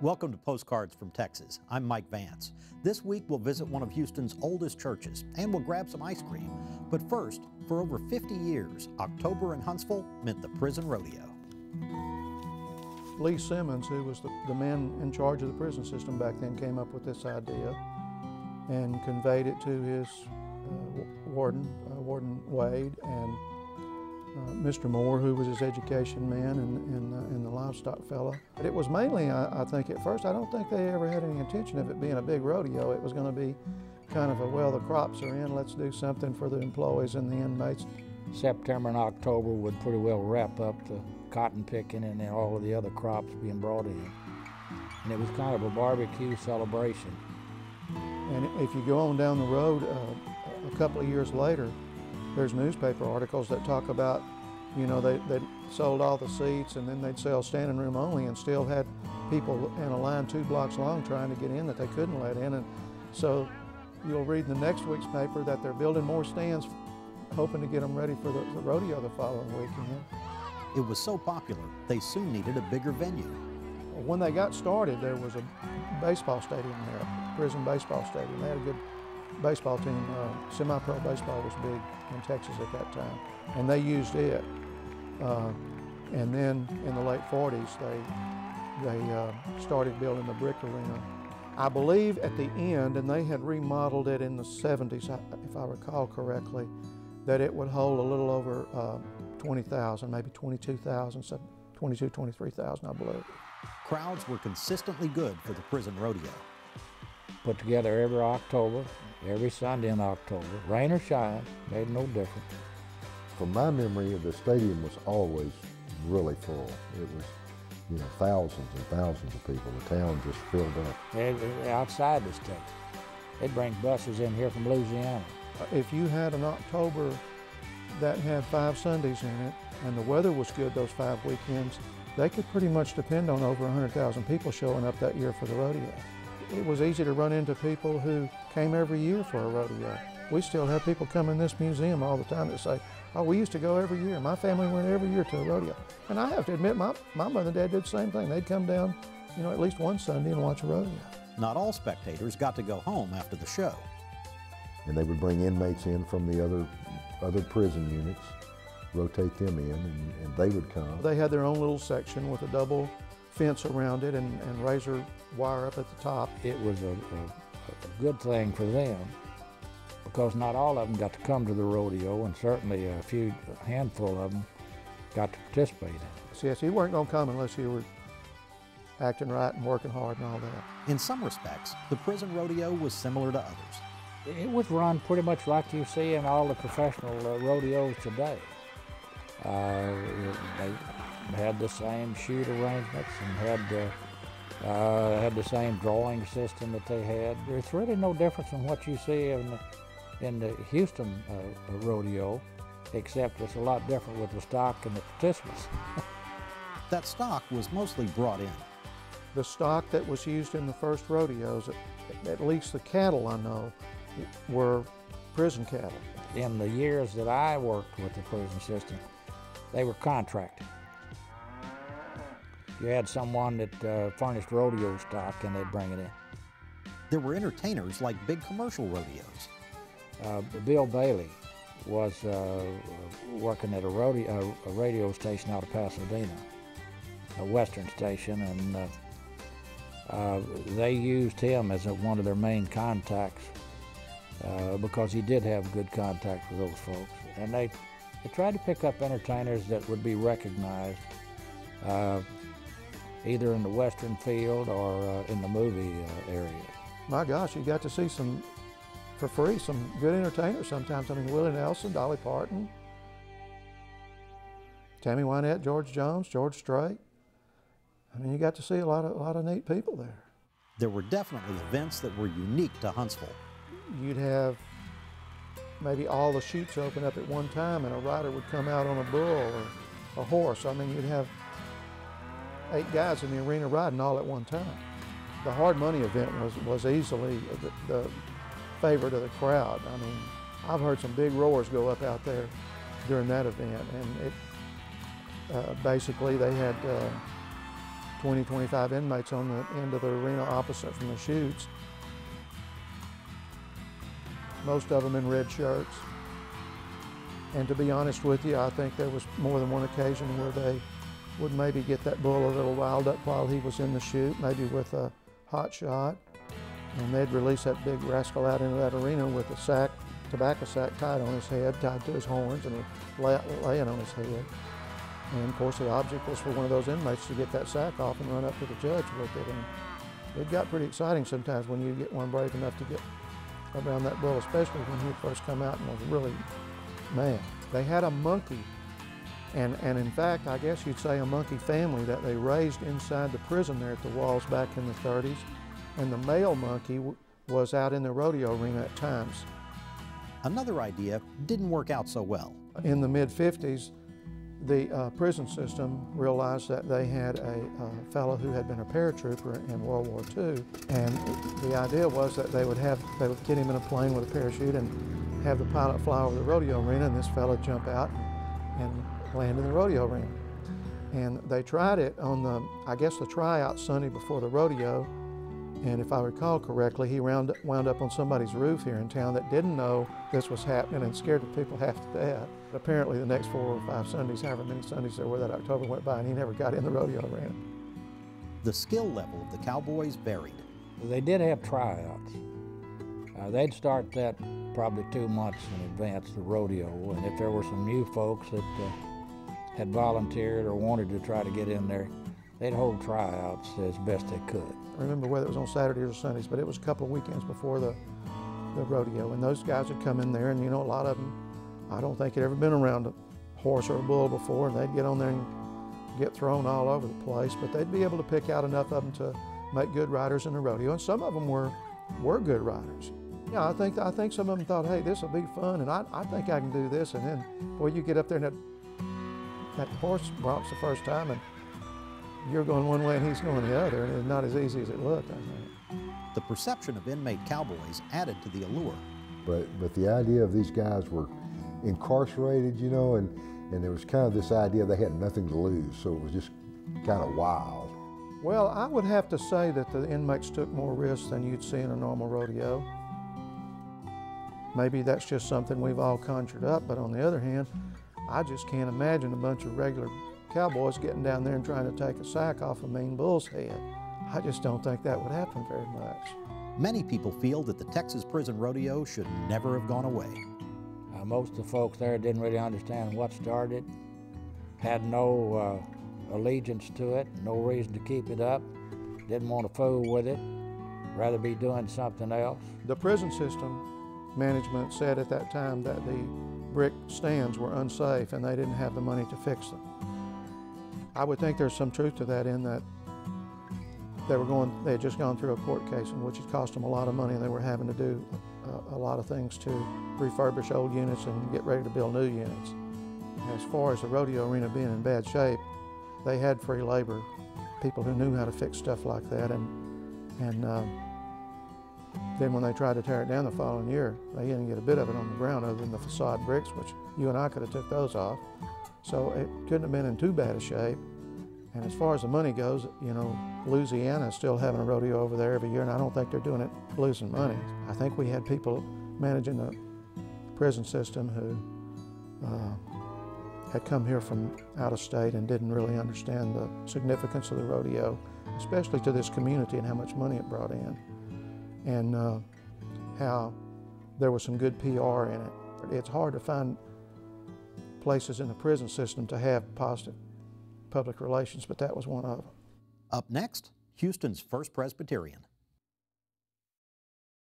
Welcome to Postcards from Texas. I'm Mike Vance. This week we'll visit one of Houston's oldest churches and we'll grab some ice cream. But first, for over 50 years, October in Huntsville meant the prison rodeo. Lee Simmons, who was the, the man in charge of the prison system back then, came up with this idea and conveyed it to his uh, warden, uh, Warden Wade, and uh, Mr. Moore, who was his education man and, and, uh, and the livestock fellow. But it was mainly, I, I, think, at first, I don't think they ever had any intention of it being a big rodeo. It was going to be kind of a, well, the crops are in, let's do something for the employees and the inmates. September and October would pretty well wrap up the cotton picking and then all of the other crops being brought in. And it was kind of a barbecue celebration. And if you go on down the road uh, a couple of years later, there's newspaper articles that talk about, you know, they, they sold all the seats and then they'd sell standing room only and still had people in a line two blocks long trying to get in that they couldn't let in. And so you'll read in the next week's paper that they're building more stands hoping to get them ready for the, the rodeo the following weekend. It was so popular, they soon needed a bigger venue. When they got started, there was a baseball stadium there, prison baseball stadium. They had a good baseball team, uh, semi-pro baseball was big in Texas at that time, and they used it. Uh, and then in the late 40s, they, they uh, started building the brick arena. I believe at the end, and they had remodeled it in the 70s, if I recall correctly, that it would hold a little over uh, 20,000, maybe 22,000, 22, 23,000, I believe. Crowds were consistently good for the prison rodeo. Put together every October, every Sunday in October, rain or shine, made no difference. From my memory, the stadium was always really full. It was, you know, thousands and thousands of people. The town just filled up. outside the state. They'd bring buses in here from Louisiana. Uh, if you had an October that had five Sundays in it, and the weather was good those five weekends, they could pretty much depend on over 100,000 people showing up that year for the rodeo. It was easy to run into people who came every year for a rodeo. We still have people come in this museum all the time that say, oh, we used to go every year. My family went every year to a rodeo. And I have to admit, my, my mother and dad did the same thing. They'd come down, you know, at least one Sunday and watch a rodeo. Not all spectators got to go home after the show. And they would bring inmates in from the other, other prison units, rotate them in, and, and they would come. They had their own little section with a double fence around it and, and razor wire up at the top. It was a, a, a, good thing for them because not all of them got to come to the rodeo, and certainly a few, a handful of them got to participate in it. So yes, you weren't going to come unless you were acting right and working hard and all that. In some respects, the prison rodeo was similar to others. It was run pretty much like you see in all the professional uh, rodeos today. Uh, they had the same chute arrangements and had the, uh, had the same drawing system that they had. There's really no difference from what you see in the, in the Houston uh, rodeo, except it's a lot different with the stock and the participants. that stock was mostly brought in. The stock that was used in the first rodeos, at least the cattle I know, were prison cattle. In the years that I worked with the prison system, they were contracted. You had someone that uh, furnished rodeo stock and they'd bring it in. There were entertainers like big commercial rodeos. Uh, Bill Bailey was uh, working at a, rodeo, a radio station out of Pasadena, a western station, and uh, uh, they used him as a, one of their main contacts uh, because he did have good contact with those folks. And they, they tried to pick up entertainers that would be recognized either in the western field or uh, in the movie uh, area. My gosh, you got to see some, for free, some good entertainers sometimes. I mean, Willie Nelson, Dolly Parton, Tammy Wynette, George Jones, George Strait. I mean, you got to see a lot of, a lot of neat people there. There were definitely events that were unique to Huntsville. You'd have maybe all the chutes open up at one time and a rider would come out on a bull or a horse. I mean, you'd have eight guys in the arena riding all at one time. The hard money event was, was easily the, the favorite of the crowd. I mean, I've heard some big roars go up out there during that event, and it uh, basically they had uh, 20, 25 inmates on the end of the arena opposite from the chutes. Most of them in red shirts. And to be honest with you, I think there was more than one occasion where they would maybe get that bull a little riled up while he was in the chute, maybe with a hot shot. And they'd release that big rascal out into that arena with a sack, tobacco sack tied on his head, tied to his horns, and lay, laying on his head. And of course, the object was for one of those inmates to get that sack off and run up to the judge with it. And it got pretty exciting sometimes when you get one brave enough to get around that bull, especially when he first come out and was really mad. They had a monkey, and, and in fact, I guess you'd say a monkey family that they raised inside the prison there at the walls back in the 30s. And the male monkey was out in the rodeo arena at times. Another idea didn't work out so well. In the mid 50s, the uh, prison system realized that they had a uh, fellow who had been a paratrooper in World War II, and the idea was that they would have they would get him in a plane with a parachute and have the pilot fly over the rodeo arena, and this fellow jump out and land in the rodeo ring. And they tried it on the, I guess, the tryout Sunday before the rodeo, and if I recall correctly, he wound, wound up on somebody's roof here in town that didn't know this was happening and scared the people half to death. But Apparently, the next four or five Sundays, however many Sundays there were that October went by, and he never got in the rodeo arena. The skill level of the Cowboys varied. They did have tryouts. Uh, they'd start that probably two months in advance, the rodeo, and if there were some new folks that uh, had volunteered or wanted to try to get in there, they'd hold tryouts as best they could. I remember whether it was on Saturdays or Sundays, but it was a couple of weekends before the, the rodeo. And those guys would come in there, and you know, a lot of them, I don't think had ever been around a horse or a bull before, and they'd get on there and get thrown all over the place. But they'd be able to pick out enough of them to make good riders in the rodeo, and some of them were were good riders. Yeah, I think I think some of them thought, hey, this will be fun, and I, I think I can do this. And then, boy, you get up there and that, that horse broncs the first time, and you're going one way and he's going the other, and it's not as easy as it looked, I think. The perception of inmate cowboys added to the allure. But, but the idea of these guys were incarcerated, you know, and, and there was kind of this idea they had nothing to lose, so it was just kind of wild. Well, I would have to say that the inmates took more risks than you'd see in a normal rodeo. Maybe that's just something we've all conjured up, but on the other hand, I just can't imagine a bunch of regular cowboys getting down there and trying to take a sack off a mean bull's head. I just don't think that would happen very much. Many people feel that the Texas Prison Rodeo should never have gone away. Uh, most of the folks there didn't really understand what started, had no uh, allegiance to it, no reason to keep it up, didn't want to fool with it, rather be doing something else. The prison system management said at that time that the brick stands were unsafe and they didn't have the money to fix them. I would think there's some truth to that in that they were going, they had just gone through a court case in which it cost them a lot of money and they were having to do a, a lot of things to refurbish old units and get ready to build new units. As far as the rodeo arena being in bad shape, they had free labor, people who knew how to fix stuff like that and, and uh, then when they tried to tear it down the following year, they didn't get a bit of it on the ground other than the facade bricks, which you and I could have took those off. So it couldn't have been in too bad a shape. And as far as the money goes, you know, Louisiana is still having a rodeo over there every year, and I don't think they're doing it losing money. I think we had people managing the prison system who uh, had come here from out of state and didn't really understand the significance of the rodeo, especially to this community and how much money it brought in, and uh, how there was some good PR in it. It's hard to find places in the prison system to have positive public relations, but that was one of them. Up next, Houston's First Presbyterian.